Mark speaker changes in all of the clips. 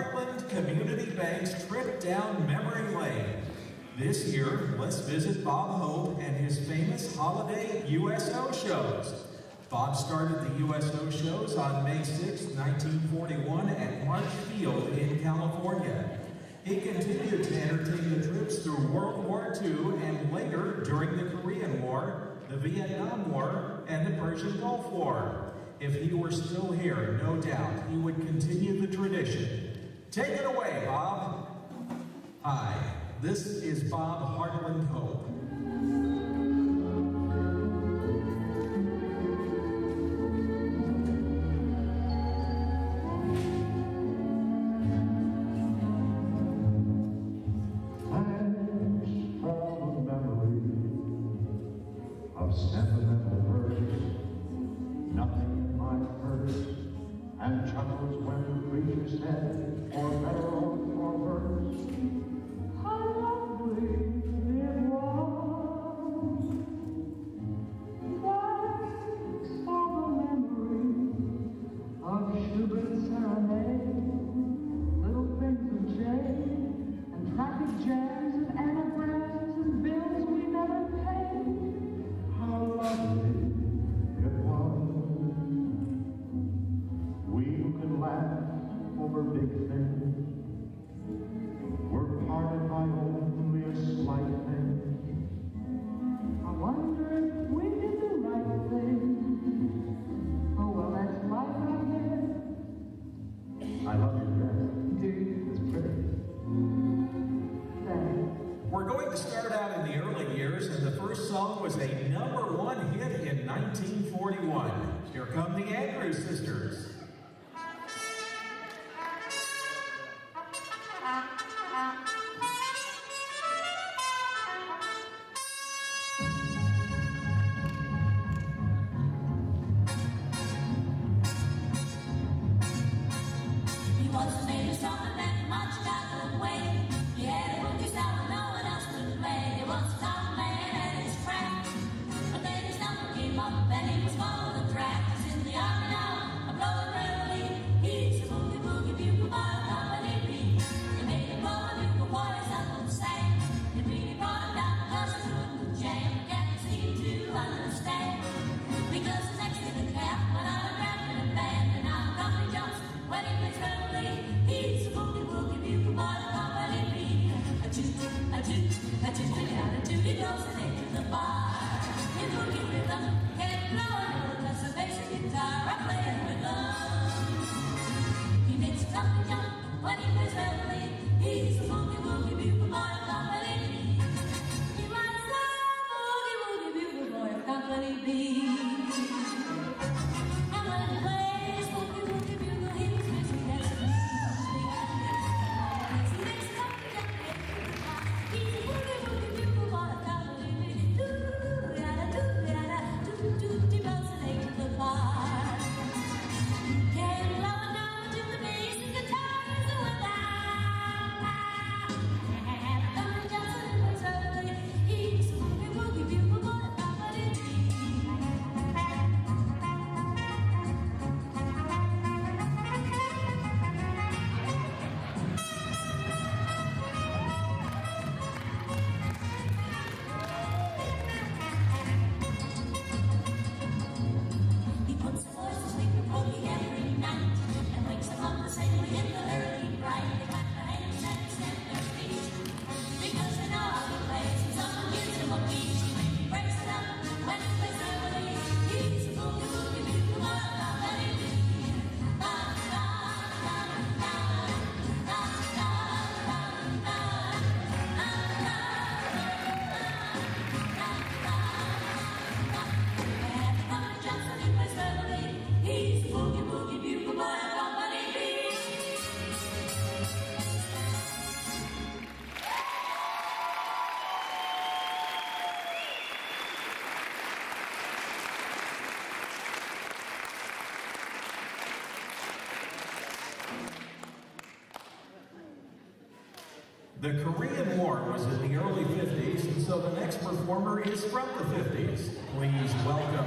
Speaker 1: Heartland Community Bank's trip down memory lane. This year, let's visit Bob Hope and his famous holiday USO shows. Bob started the USO shows on May 6, 1941 at March Field in California. He continued to entertain the troops through World War II and later during the Korean War, the Vietnam War, and the Persian Gulf War. If he were still here, no doubt he would continue the tradition Take it away, Bob. Hi, this is Bob Heartland Hope.
Speaker 2: The
Speaker 1: Korean War was in the early 50s, and so the next performer is from the 50s. Please welcome.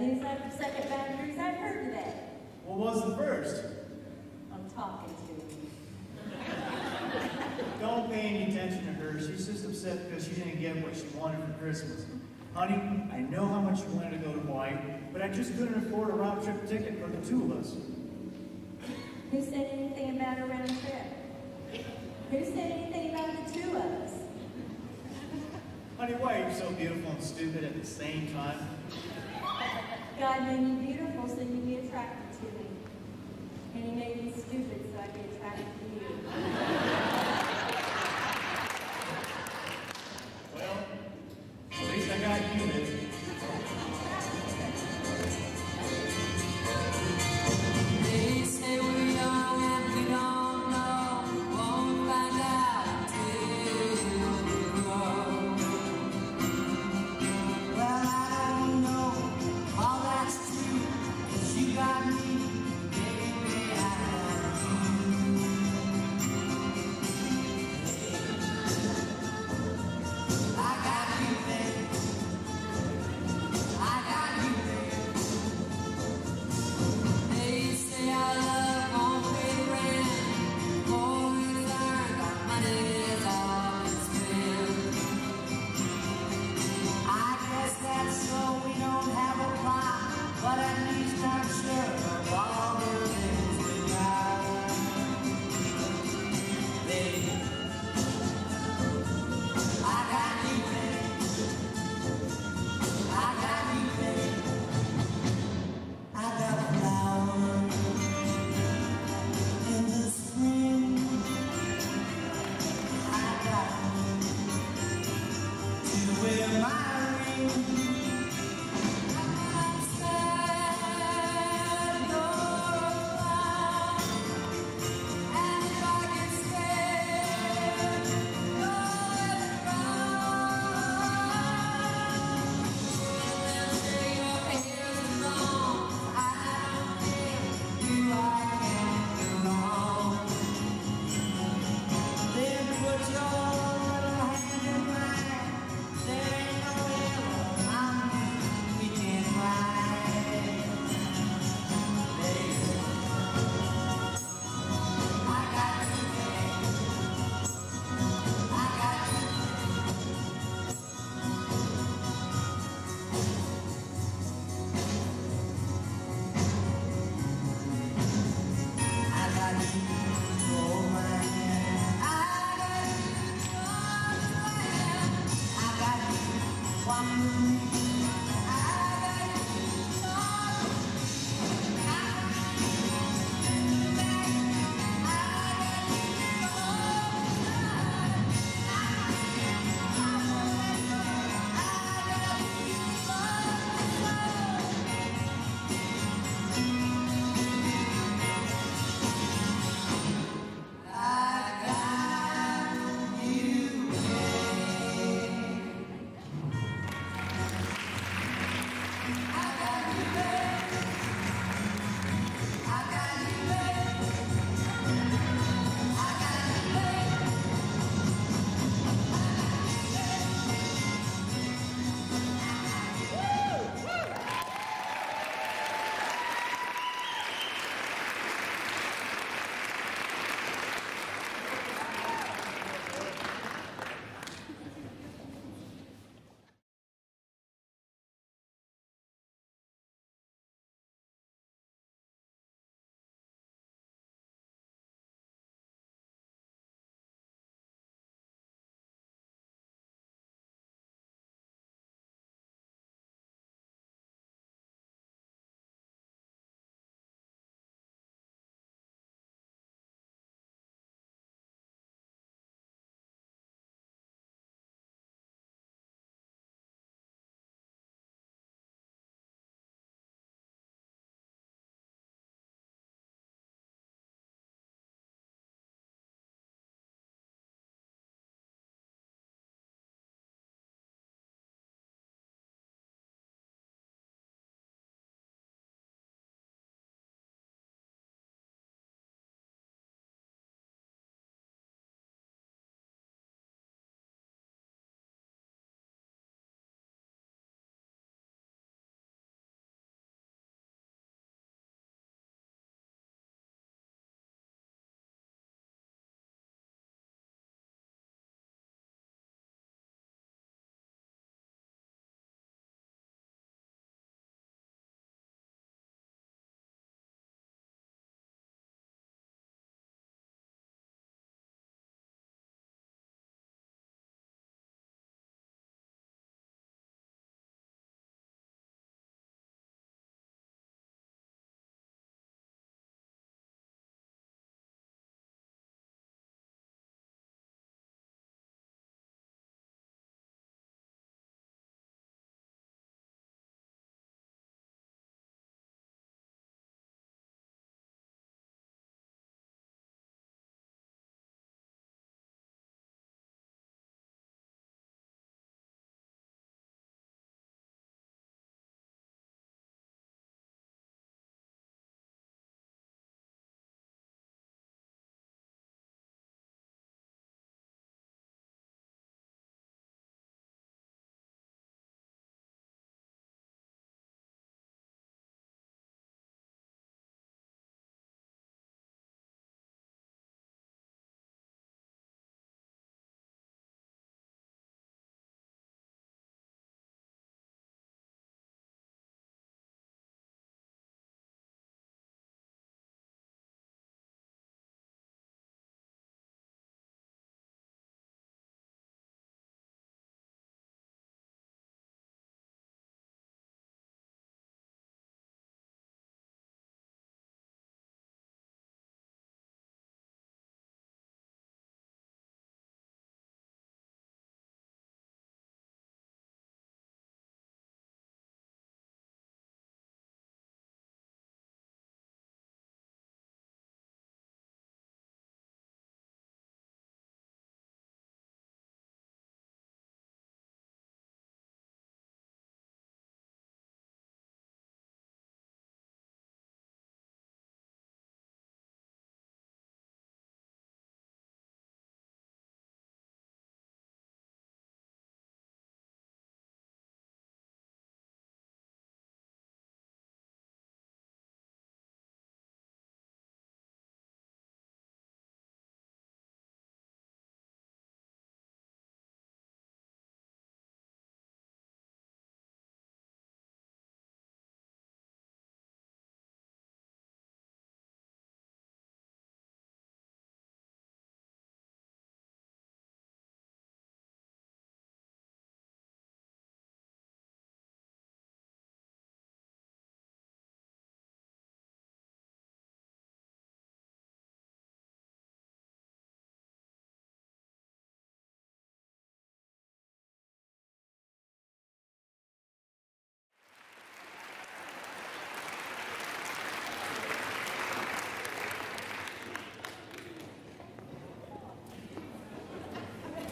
Speaker 3: News after second news I've heard today.
Speaker 4: What was the first?
Speaker 3: I'm talking to you.
Speaker 4: Don't pay any attention to her. She's just upset because she didn't get what she wanted for Christmas. Honey, I know how much you wanted to go to Hawaii, but I just couldn't afford a round trip ticket for the two of us.
Speaker 3: Who said anything about a round trip? Who said anything about the two of us?
Speaker 4: Honey, why are you so beautiful and stupid at the same time?
Speaker 3: God made me beautiful so you'd be attracted to me. And he made me stupid so I'd be attracted to you.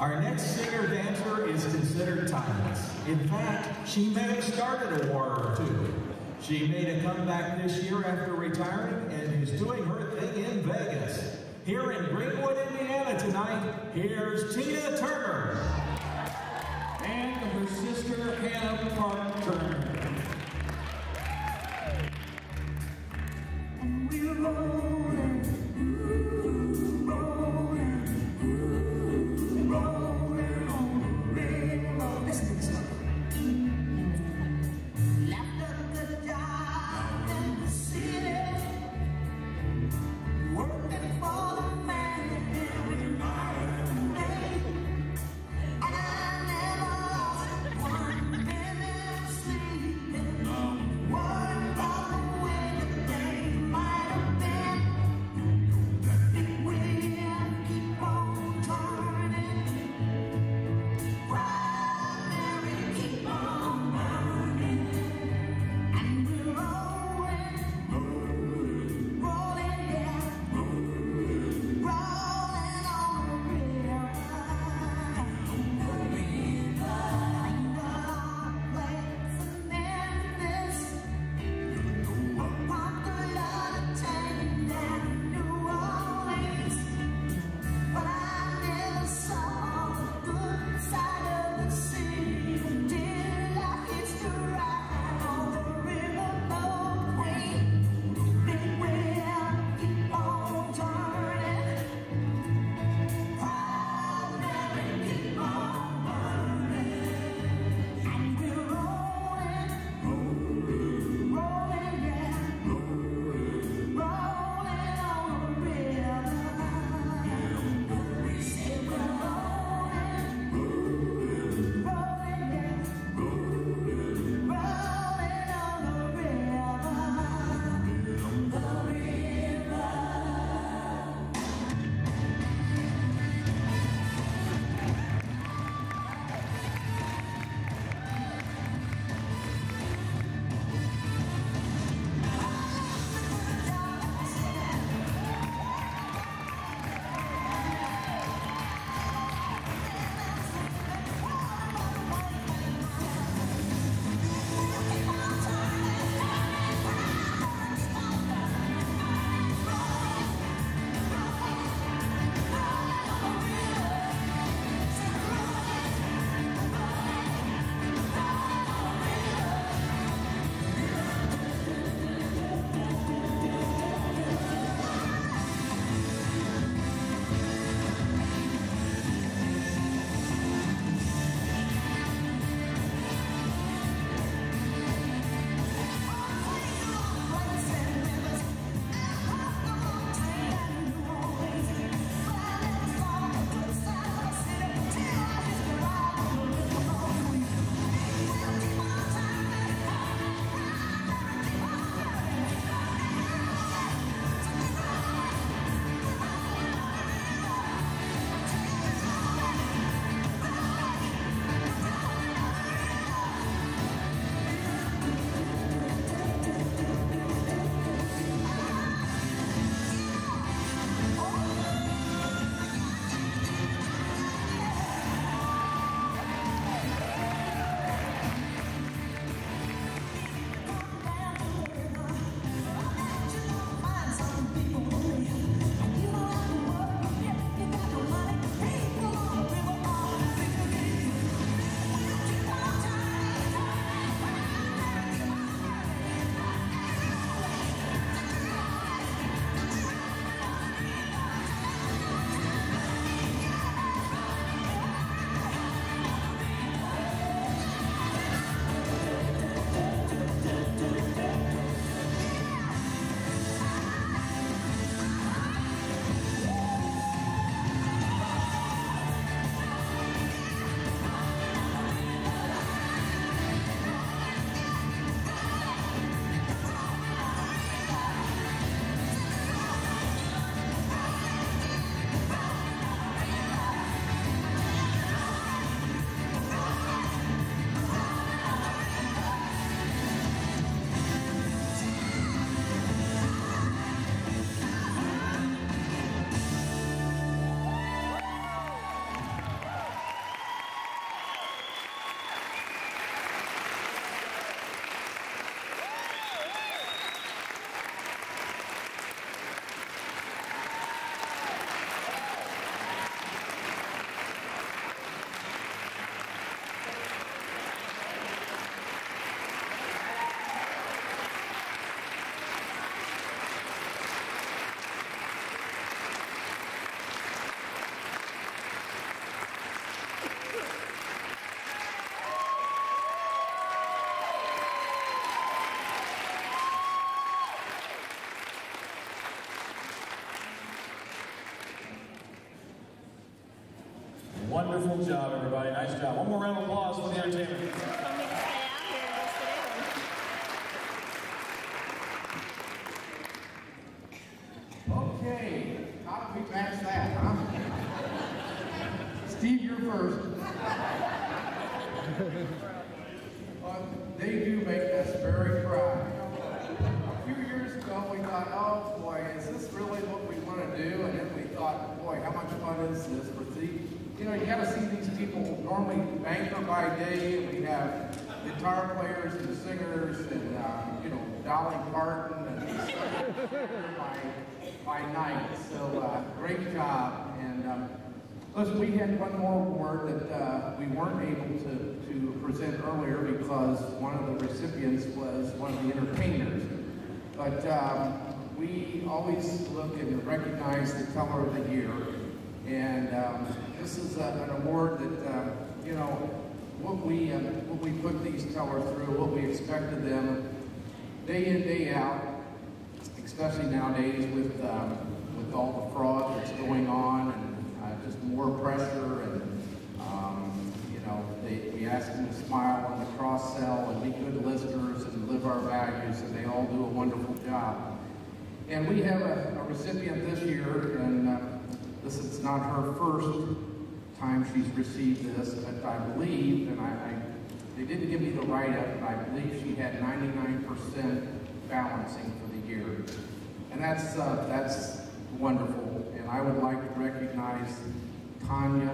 Speaker 5: Our next singer-dancer is considered timeless. In fact, she may have started a war or two. She made a comeback this year after retiring and is doing her thing in Vegas. Here in Greenwood, Indiana tonight, here's Tina Turner. And her sister, Hannah Park Turner.
Speaker 2: And we're
Speaker 6: Wonderful job, everybody. Nice job. One more round of applause for the entertainment.
Speaker 7: Okay, how did we match that? Steve, you're first. Uh, they do make us very proud. A few years ago, we thought, oh boy, is this really what we want to do? And then we thought, boy, how much fun is this? But see, you know, you got to see these people normally banker by day. We have guitar players and singers and, uh, you know, Dolly Parton and by, by night. So uh, great job. And um, listen, we had one more award that uh, we weren't able to, to present earlier because one of the recipients was one of the entertainers. But um, we always look and recognize the color of the year. And um, this is a, an award that, uh, you know, what we, um, what we put these tellers through, what we expect of them, day in, day out, especially nowadays with, um, with all the fraud that's going on and uh, just more pressure and, um, you know, they, we ask them to smile on the cross-sell and be good listeners and live our values, and they all do a wonderful job. And we have a, a recipient this year, and uh, this is not her first time she's received this, but I believe, and I, I they didn't give me the write-up, but I believe she had 99% balancing for the year. And that's, uh, that's wonderful. And I would like to recognize Tanya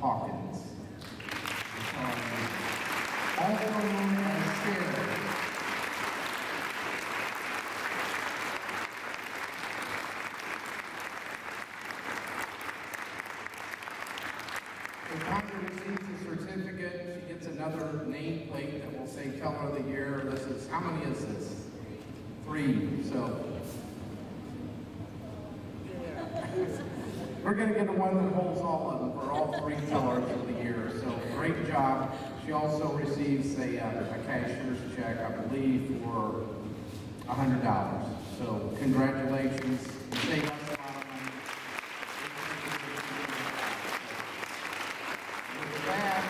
Speaker 7: Hawkins. Also known as Sarah. If Tanya receives a certificate, she gets another nameplate that will say Teller of the Year. This is, how many is this? Three, so. We're gonna get the one that holds all of them for all three tellers of the year, so great job. She also receives a, uh, a cashier's check, I believe, for a hundred dollars. So congratulations. You saved us a lot of money. With that,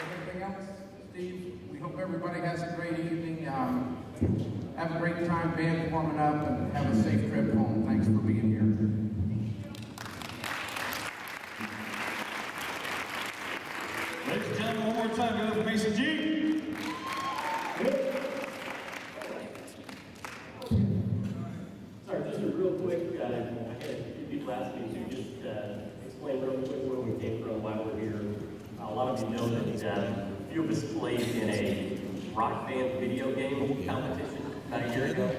Speaker 7: everything else, Steve, we hope everybody has a great evening. Um, have a great time band warming up and have a safe trip home. Thanks for being here.
Speaker 6: Ladies and gentlemen, one more time, give it up for Mason G.
Speaker 8: Sorry, just a real quick, uh, I had a few people ask me to just uh, explain real quick where we came from, why we're here. A lot of you know that uh, a few of us played in a rock band video game competition about a year ago.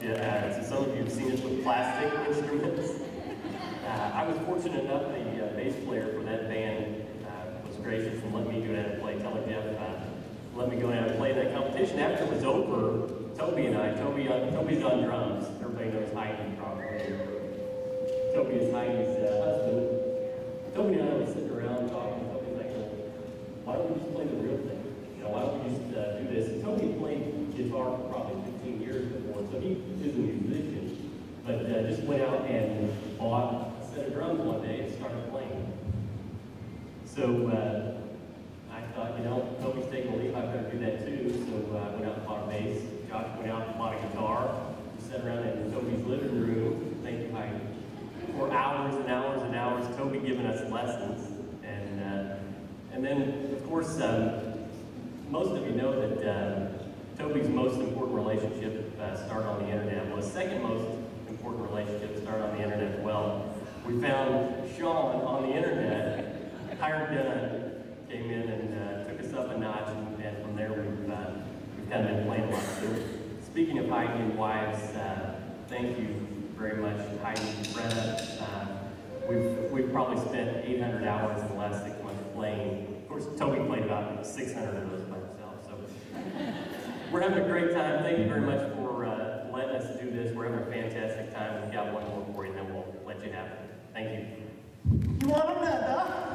Speaker 8: Uh, so some of you have seen us with plastic instruments. Uh, I was fortunate enough, the uh, bass player for that band uh, was gracious and let me go down and play. Tell him, Jeff, uh, let me go down and play that competition. After it was over, Toby and I, Toby, uh, Toby's on drums. Everybody knows Heidi probably. Toby is Heidi's uh, husband. Toby and I were sitting around talking. Toby's like, why don't we just play the real thing? You know, why don't we just uh, do this? And Toby played guitar for probably 15 years before, so he is a musician. But uh, just went out and bought a set of drums one day and started playing. So 600 of those by myself. So we're having a great time. Thank you very much for uh, letting us do this. We're having a fantastic time. We've got one more for you, and then we'll let you have it. Thank you. You want another?